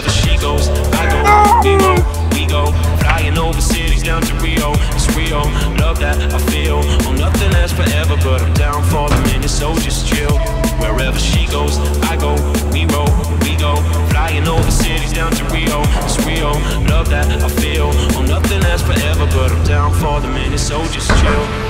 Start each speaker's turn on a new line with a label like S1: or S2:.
S1: Wherever she goes, I go. We go, we go. Flying over cities down to Rio. It's real, love that I feel. Well, nothing lasts forever, but I'm down for the minute, so just chill. Wherever she goes, I go. We roll, we go. Flying over cities down to Rio. It's real, love that I feel. Well, nothing lasts forever, but I'm down for the minute, so just chill.